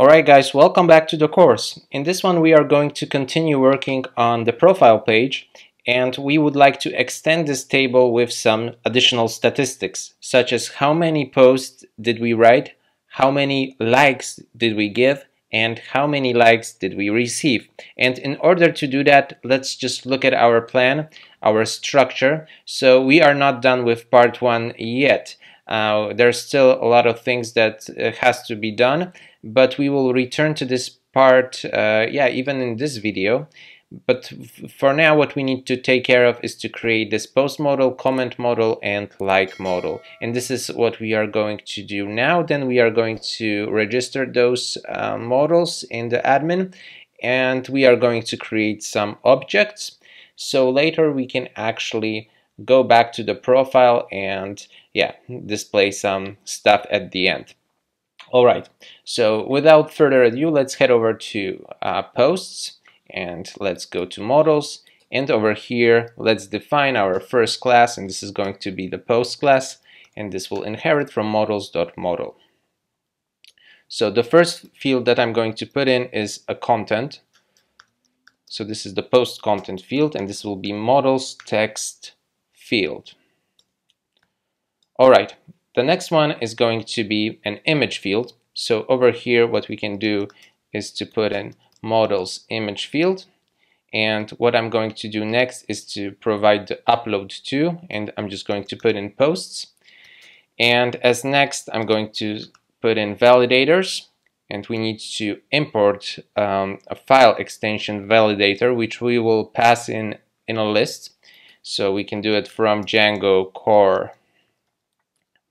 Alright guys, welcome back to the course. In this one we are going to continue working on the profile page and we would like to extend this table with some additional statistics such as how many posts did we write, how many likes did we give, and how many likes did we receive. And in order to do that, let's just look at our plan, our structure. So we are not done with part one yet. Uh, there's still a lot of things that uh, has to be done, but we will return to this part, uh, yeah, even in this video. But for now, what we need to take care of is to create this post model, comment model, and like model. And this is what we are going to do now. Then we are going to register those uh, models in the admin, and we are going to create some objects. So later we can actually go back to the profile and yeah, display some stuff at the end. All right, so without further ado, let's head over to uh, posts and let's go to models. And over here, let's define our first class, and this is going to be the post class, and this will inherit from models.model. So the first field that I'm going to put in is a content. So this is the post content field, and this will be models text field. All right, the next one is going to be an image field. So over here, what we can do is to put in models image field. And what I'm going to do next is to provide the upload to, and I'm just going to put in posts. And as next, I'm going to put in validators, and we need to import um, a file extension validator, which we will pass in in a list. So we can do it from Django core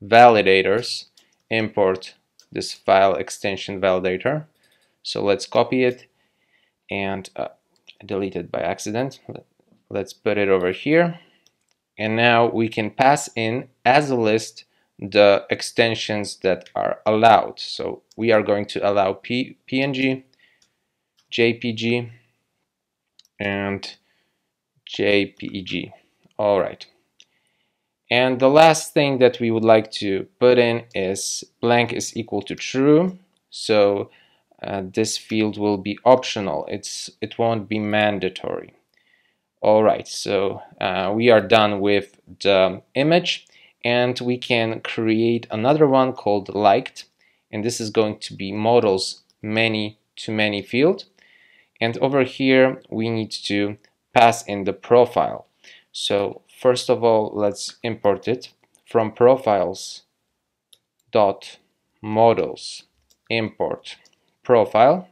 validators, import this file extension validator. So let's copy it and uh, delete it by accident. Let's put it over here. And now we can pass in as a list the extensions that are allowed. So we are going to allow P PNG, JPG, and JPEG. All right. And the last thing that we would like to put in is blank is equal to true. So uh, this field will be optional. It's It won't be mandatory. All right, so uh, we are done with the image and we can create another one called liked. And this is going to be models many to many field. And over here, we need to pass in the profile. So first of all, let's import it from profiles dot models. Import profile.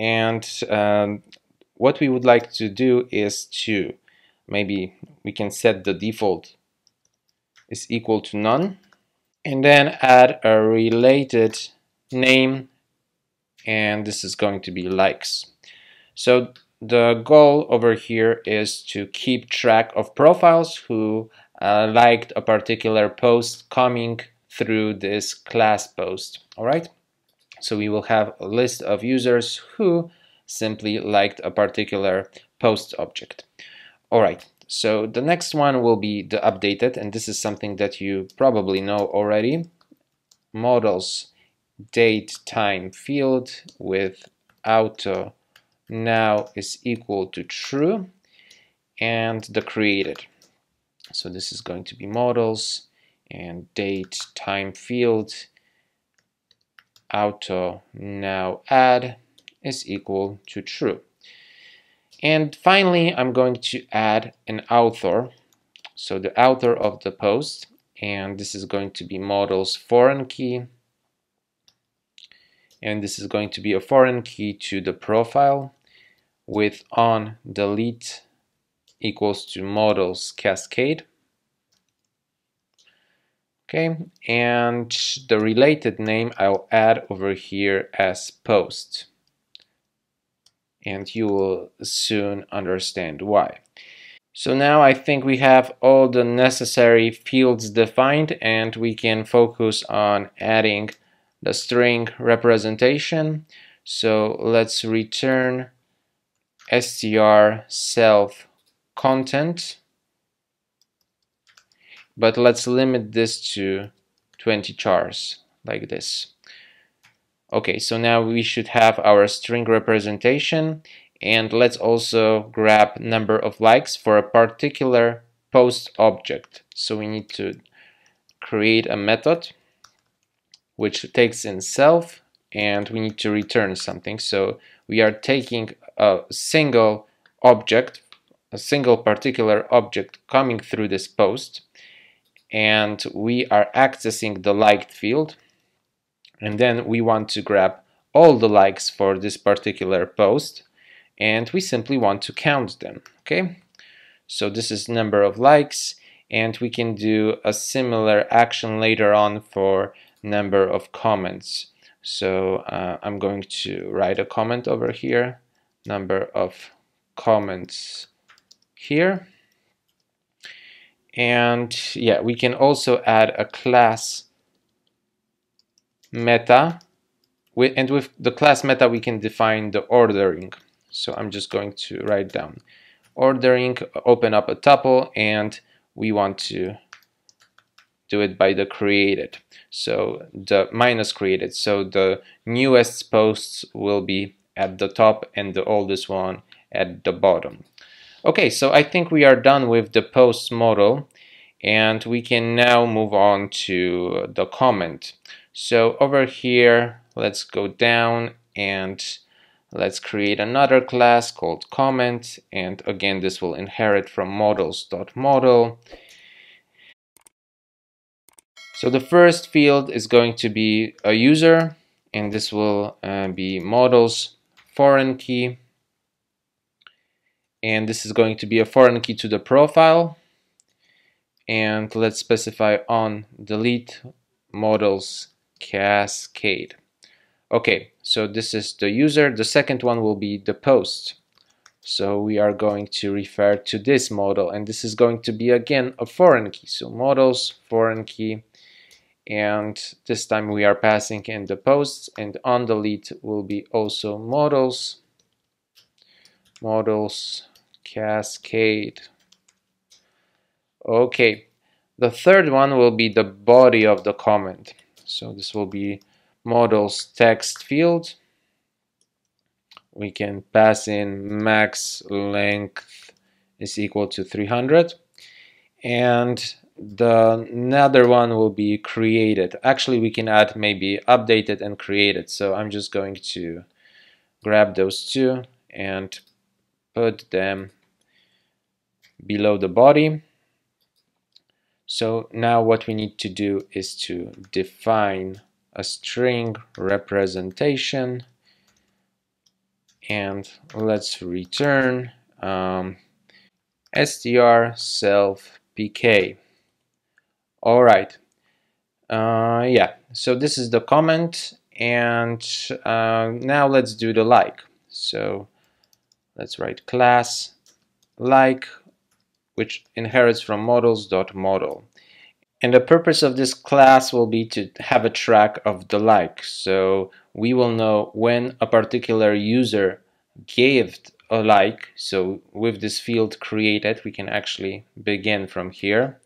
And um, what we would like to do is to maybe we can set the default is equal to none. And then add a related name. And this is going to be likes. So the goal over here is to keep track of profiles who uh, liked a particular post coming through this class post all right? So we will have a list of users who simply liked a particular post object. All right so the next one will be the updated and this is something that you probably know already. Models date time field with auto now is equal to true and the created. So this is going to be models and date time field auto now add is equal to true. And finally, I'm going to add an author. So the author of the post, and this is going to be models foreign key and this is going to be a foreign key to the profile with on delete equals to models cascade. Okay and the related name I'll add over here as post. And you will soon understand why. So now I think we have all the necessary fields defined and we can focus on adding the string representation. So let's return str self content but let's limit this to 20 chars like this. Okay, so now we should have our string representation and let's also grab number of likes for a particular post object. So we need to create a method which takes in self and we need to return something. So we are taking a single object, a single particular object coming through this post and we are accessing the liked field and then we want to grab all the likes for this particular post and we simply want to count them okay? So this is number of likes and we can do a similar action later on for number of comments so uh, I'm going to write a comment over here. Number of comments here. And yeah we can also add a class meta. And with the class meta we can define the ordering. So I'm just going to write down ordering open up a tuple and we want to do it by the created so the minus created so the newest posts will be at the top and the oldest one at the bottom Okay, so I think we are done with the post model and we can now move on to the comment. So over here, let's go down and let's create another class called comment and again this will inherit from models.model. So the first field is going to be a user and this will uh, be models foreign key. And this is going to be a foreign key to the profile. And let's specify on delete models cascade. Okay so this is the user. The second one will be the post. So we are going to refer to this model and this is going to be again a foreign key. So models foreign key and this time we are passing in the posts and on delete will be also models models cascade. Okay, the third one will be the body of the comment. So this will be models text field. We can pass in max length is equal to 300 and the another one will be created actually we can add maybe updated and created so I'm just going to grab those two and put them below the body. So now what we need to do is to define a string representation and let's return um, str self pk. All right. Uh, yeah, so this is the comment and uh, now let's do the like. So let's write class like which inherits from models.model. And the purpose of this class will be to have a track of the like. So we will know when a particular user gave a like. So with this field created, we can actually begin from here.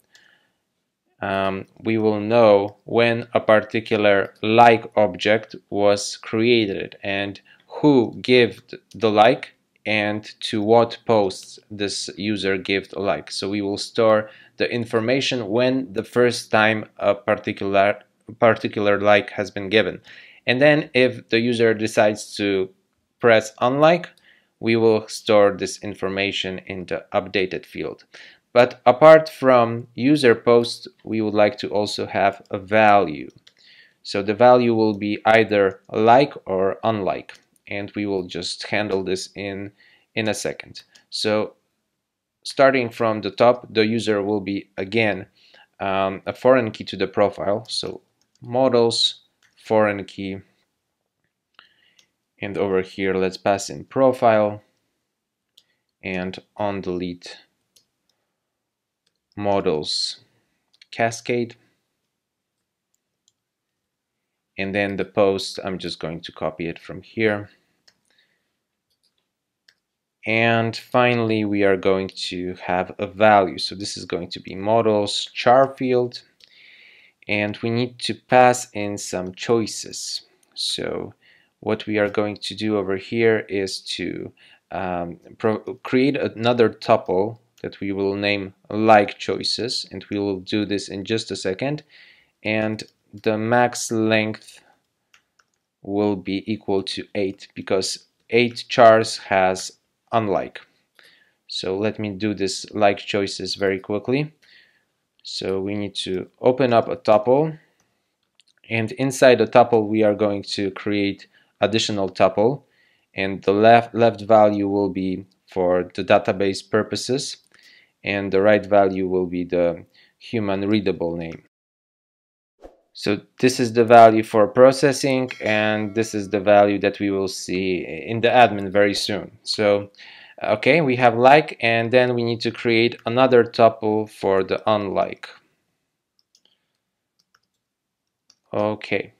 Um, we will know when a particular like object was created and who gave the like and to what posts this user gave a like. So we will store the information when the first time a particular particular like has been given. And then if the user decides to press unlike, we will store this information in the updated field. But apart from user post, we would like to also have a value. So the value will be either like or unlike and we will just handle this in in a second. So starting from the top the user will be again um, a foreign key to the profile. So models foreign key. And over here let's pass in profile and on delete models. Cascade. And then the post I'm just going to copy it from here. And finally we are going to have a value. So this is going to be models char field. And we need to pass in some choices. So what we are going to do over here is to um, create another tuple that we will name like choices and we will do this in just a second and the max length will be equal to 8 because 8 chars has unlike. So let me do this like choices very quickly. So we need to open up a tuple and inside the tuple we are going to create additional tuple and the left left value will be for the database purposes and the right value will be the human readable name. So this is the value for processing and this is the value that we will see in the admin very soon. So okay we have like and then we need to create another tuple for the unlike. Okay.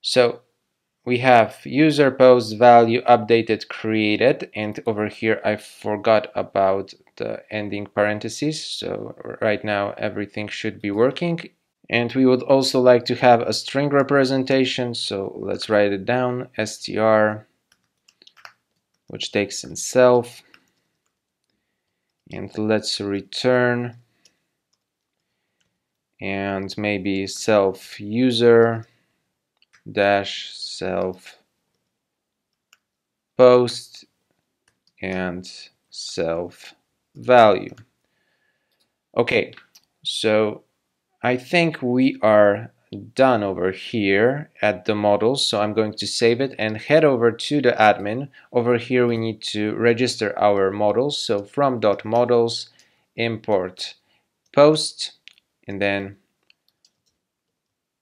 So we have user post value updated created and over here I forgot about the ending parentheses so right now everything should be working. And we would also like to have a string representation so let's write it down str which takes in self. And let's return. And maybe self user dash self post and self value okay so I think we are done over here at the models so I'm going to save it and head over to the admin. Over here we need to register our models so from dot models import post and then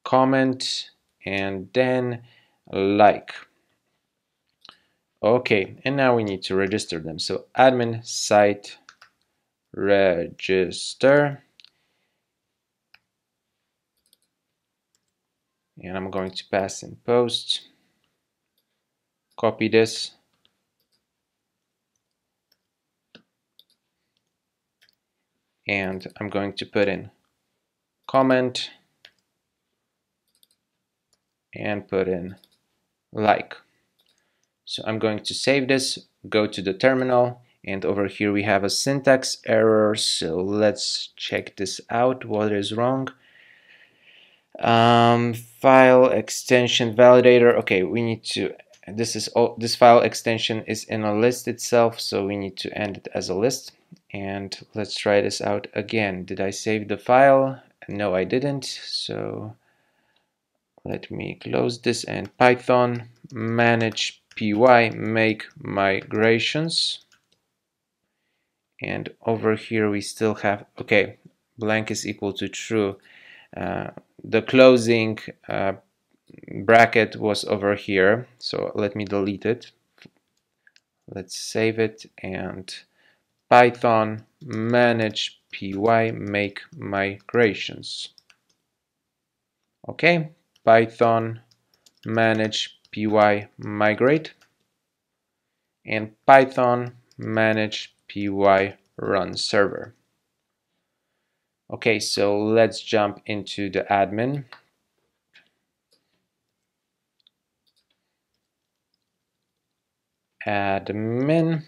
comment and then like. Okay and now we need to register them. So admin site register. And I'm going to pass in post. Copy this. And I'm going to put in comment. And put in like. So I'm going to save this go to the terminal and over here we have a syntax error. So let's check this out what is wrong. Um, file extension validator. Okay we need to this is all this file extension is in a list itself so we need to end it as a list. And let's try this out again. Did I save the file? No I didn't. So let me close this and python. Manage py make migrations. And over here we still have okay blank is equal to true. Uh, the closing uh, bracket was over here. So let me delete it. Let's save it and python manage py make migrations. Okay python manage py migrate and python manage py run server Okay, so let's jump into the admin. Admin.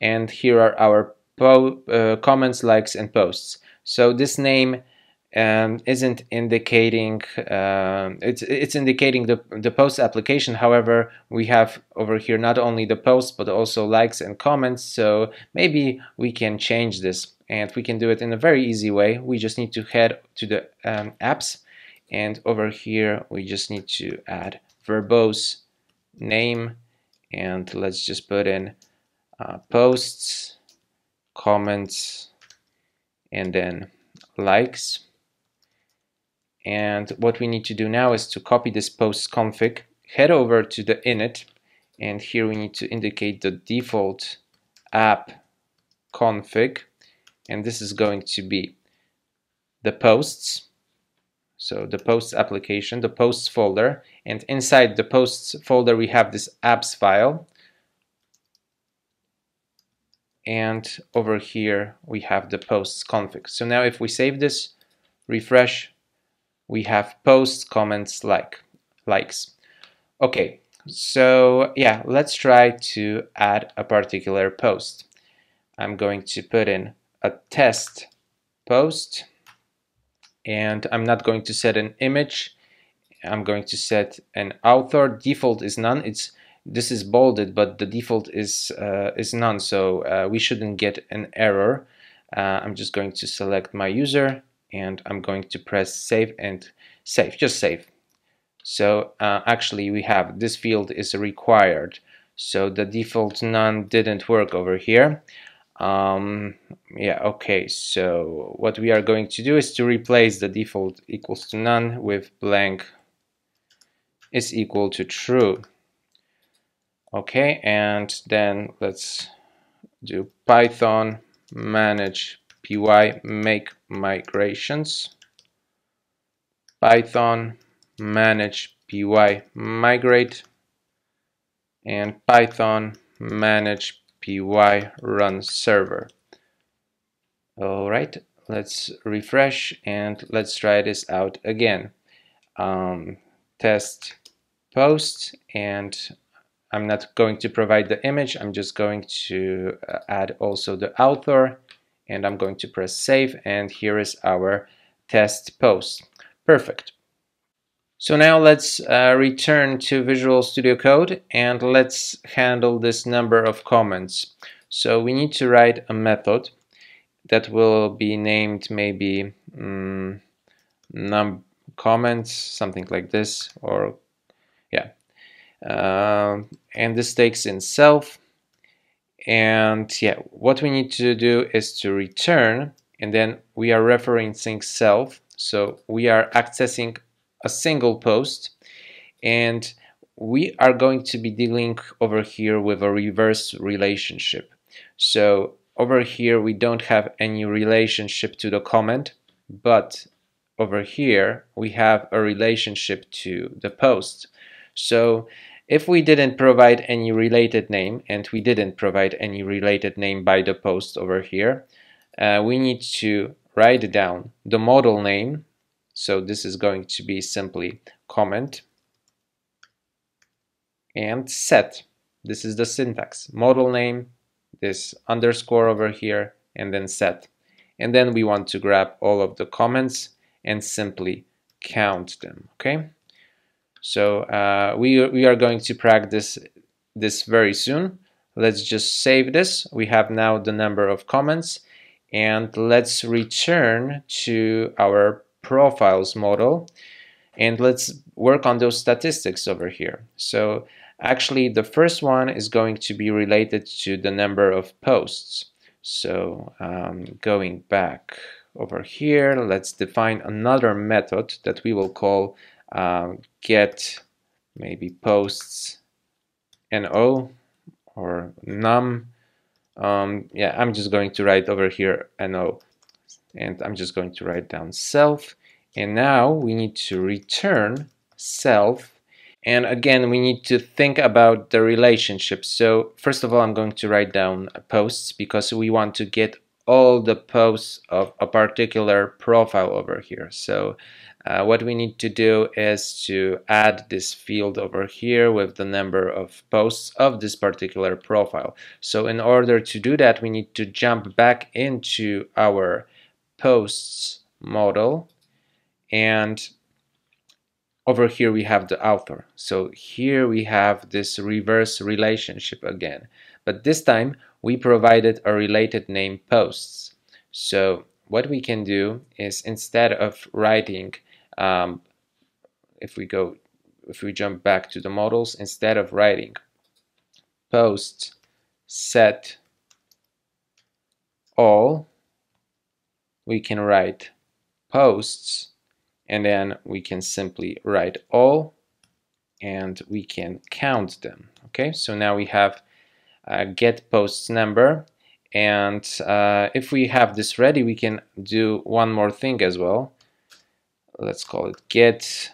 And here are our uh, comments, likes, and posts. So this name um, isn't indicating uh, it's it's indicating the the post application. However we have over here not only the posts but also likes and comments. So maybe we can change this and we can do it in a very easy way. We just need to head to the um, apps and over here we just need to add verbose name and let's just put in uh, posts comments and then likes and what we need to do now is to copy this post config, head over to the init, and here we need to indicate the default app config, and this is going to be the posts, so the posts application, the posts folder, and inside the posts folder we have this apps file, and over here we have the posts config. So now if we save this, refresh, we have posts, comments, like, likes. Okay, so yeah, let's try to add a particular post. I'm going to put in a test post and I'm not going to set an image. I'm going to set an author. Default is none. It's this is bolded, but the default is uh, is none, so uh, we shouldn't get an error. Uh, I'm just going to select my user and I'm going to press save and save, just save. So uh, actually we have this field is required. So the default none didn't work over here. Um, yeah, okay, so what we are going to do is to replace the default equals to none with blank is equal to true. Okay, and then let's do Python manage py make migrations Python manage py migrate and Python manage py run server. Alright, let's refresh and let's try this out again. Um, test post and I'm not going to provide the image, I'm just going to uh, add also the author and I'm going to press save and here is our test post. Perfect. So now let's uh, return to Visual Studio Code and let's handle this number of comments. So we need to write a method that will be named maybe um, num comments, something like this, or yeah. Uh, and this takes in self. And yeah, what we need to do is to return, and then we are referencing self. So we are accessing a single post and we are going to be dealing over here with a reverse relationship. So over here we don't have any relationship to the comment, but over here we have a relationship to the post. So if we didn't provide any related name, and we didn't provide any related name by the post over here, uh, we need to write down the model name so this is going to be simply comment and set. This is the syntax. Model name, this underscore over here, and then set. And then we want to grab all of the comments and simply count them, okay? So uh, we, we are going to practice this very soon. Let's just save this. We have now the number of comments and let's return to our profiles model and let's work on those statistics over here. So actually the first one is going to be related to the number of posts. So um, going back over here, let's define another method that we will call uh, get maybe posts no or num. Um, yeah, I'm just going to write over here no and I'm just going to write down self. And now we need to return self. And again we need to think about the relationship. So first of all I'm going to write down posts because we want to get all the posts of a particular profile over here. So uh, what we need to do is to add this field over here with the number of posts of this particular profile. So in order to do that we need to jump back into our posts model. And over here we have the author. So here we have this reverse relationship again. But this time we provided a related name posts. So what we can do is instead of writing um, if we go if we jump back to the models instead of writing post set all we can write posts and then we can simply write all and we can count them okay? So now we have uh, get posts number and uh, if we have this ready we can do one more thing as well let's call it get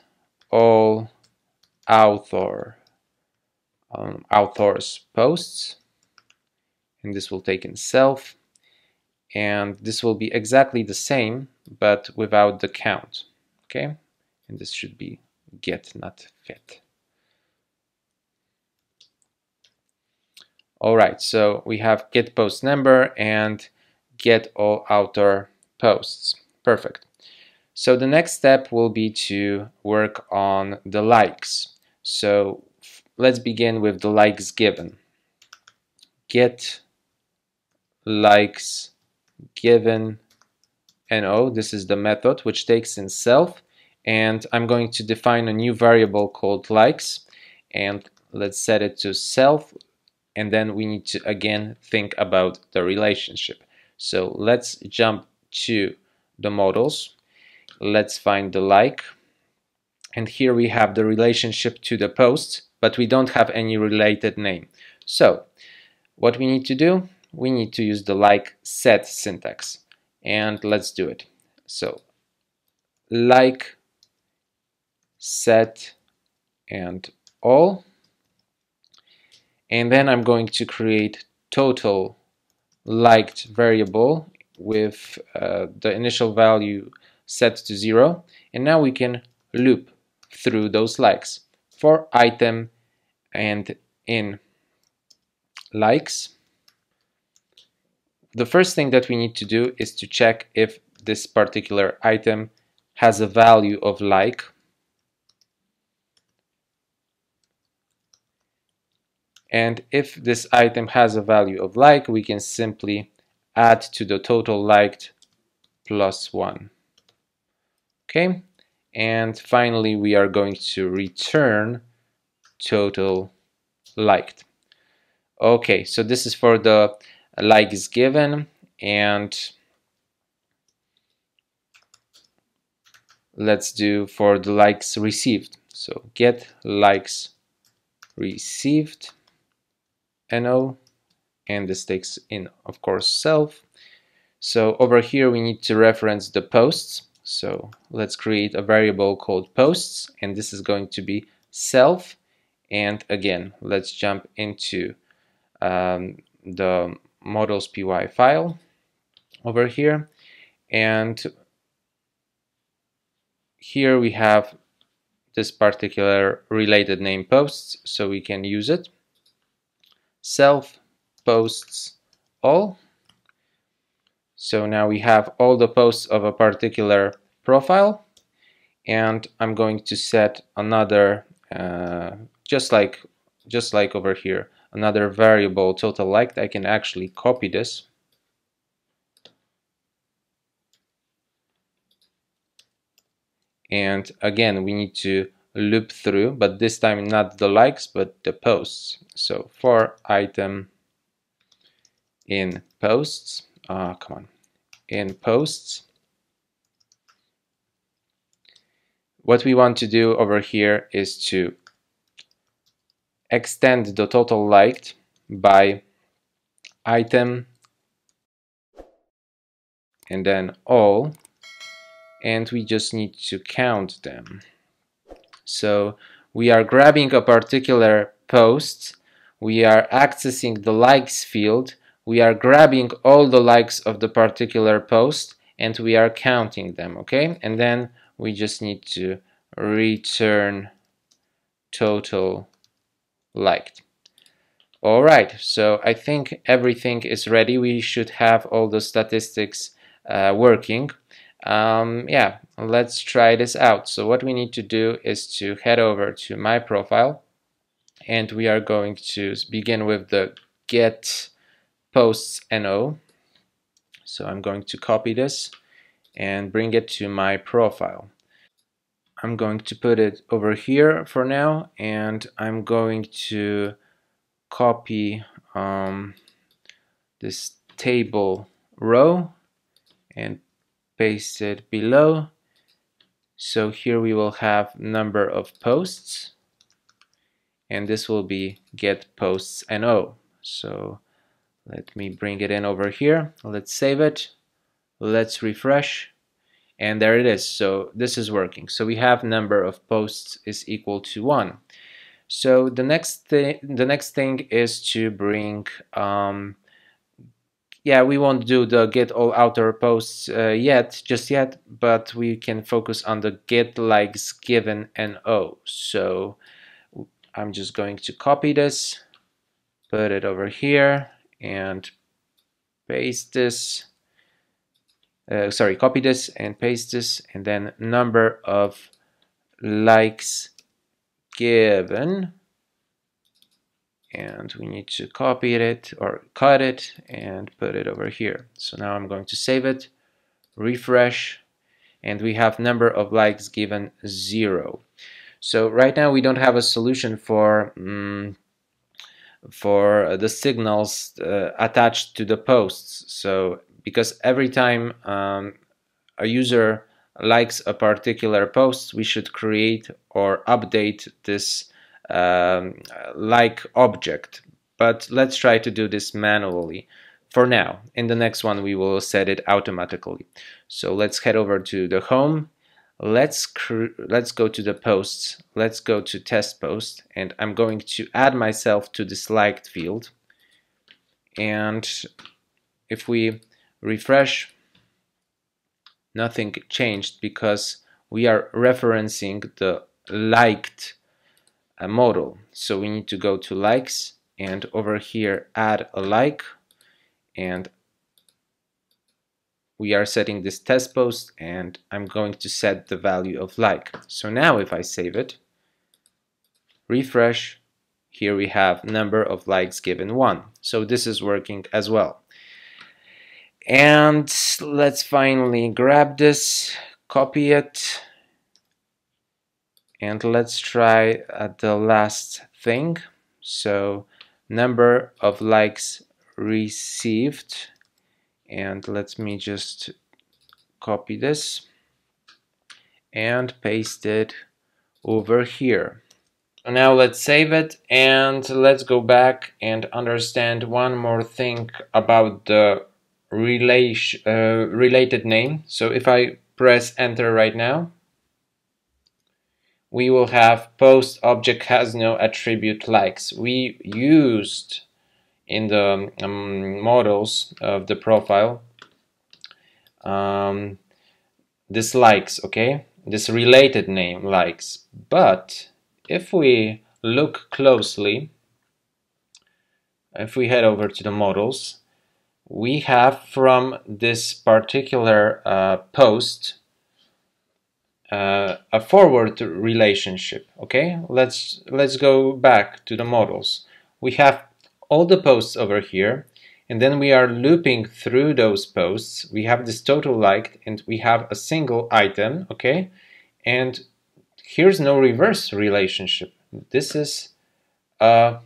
all author um, authors posts. And this will take in self. And this will be exactly the same but without the count. Okay? And this should be get not fit. All right so we have get post number and get all author posts. Perfect so the next step will be to work on the likes. So let's begin with the likes given. Get likes given no this is the method which takes in self. And I'm going to define a new variable called likes. And let's set it to self. And then we need to again think about the relationship. So let's jump to the models let's find the like. And here we have the relationship to the post but we don't have any related name. So what we need to do? We need to use the like set syntax. And let's do it. So like set and all. And then I'm going to create total liked variable with uh, the initial value set to zero and now we can loop through those likes. For item and in likes the first thing that we need to do is to check if this particular item has a value of like. And if this item has a value of like we can simply add to the total liked plus one okay and finally we are going to return total liked. Okay so this is for the like is given and let's do for the likes received. So get likes received no and this takes in of course self. So over here we need to reference the posts so let's create a variable called posts and this is going to be self. And again let's jump into um, the models py file over here. And here we have this particular related name posts so we can use it. Self posts all so now we have all the posts of a particular profile and I'm going to set another uh, just like just like over here another variable total liked. I can actually copy this. And again we need to loop through but this time not the likes but the posts. So for item in posts uh, come on. In posts. What we want to do over here is to extend the total liked by item and then all and we just need to count them. So we are grabbing a particular post. We are accessing the likes field we are grabbing all the likes of the particular post and we are counting them okay and then we just need to return total liked. All right, so I think everything is ready. We should have all the statistics uh, working. Um, yeah, let's try this out. So what we need to do is to head over to my profile and we are going to begin with the get posts no. So I'm going to copy this and bring it to my profile. I'm going to put it over here for now and I'm going to copy um, this table row and paste it below so here we will have number of posts and this will be get posts no so let me bring it in over here. Let's save it. Let's refresh. And there it is. So this is working. So we have number of posts is equal to one. So the next thing the next thing is to bring um, yeah, we won't do the get all author posts uh, yet, just yet, but we can focus on the get likes given NO. So I'm just going to copy this, put it over here, and paste this. Uh, sorry, copy this and paste this, and then number of likes given and we need to copy it or cut it and put it over here. So now I'm going to save it, refresh, and we have number of likes given zero. So right now we don't have a solution for um, for the signals uh, attached to the posts. So because every time um, a user likes a particular post, we should create or update this um, like object. But let's try to do this manually for now. In the next one, we will set it automatically. So let's head over to the home. Let's let's go to the posts. Let's go to test post, and I'm going to add myself to this liked field. And if we refresh, nothing changed because we are referencing the liked a model. So we need to go to likes and over here add a like and we are setting this test post and I'm going to set the value of like. So now if I save it, refresh, here we have number of likes given one. So this is working as well. And let's finally grab this, copy it, and let's try uh, the last thing so number of likes received and let me just copy this and paste it over here now let's save it and let's go back and understand one more thing about the relation, uh, related name so if I press enter right now we will have post object has no attribute likes. We used in the um, models of the profile um, okay? This related name likes. But if we look closely, if we head over to the models, we have from this particular uh, post uh, a forward relationship okay let's let's go back to the models we have all the posts over here and then we are looping through those posts. We have this total liked and we have a single item okay? And here's no reverse relationship. This is a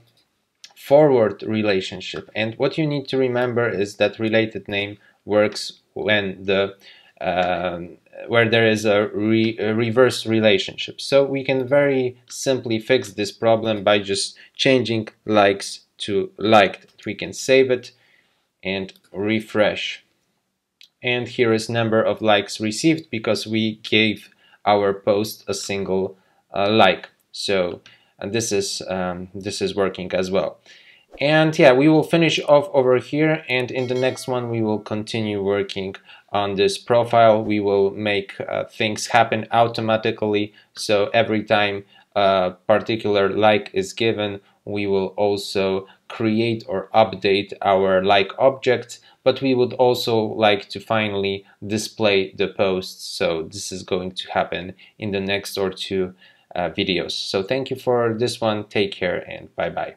forward relationship. And what you need to remember is that related name works when the um, where there is a, re a, reverse relationship. So we can very simply fix this problem by just changing likes to liked. We can save it and refresh. And here is number of likes received because we gave our post a single uh, like. So this is um, this is working as well. And yeah, we will finish off over here and in the next one we will continue working on this profile. We will make uh, things happen automatically. So every time a particular like is given, we will also create or update our like object, but we would also like to finally display the posts. So this is going to happen in the next or two uh, videos. So thank you for this one. Take care and bye bye.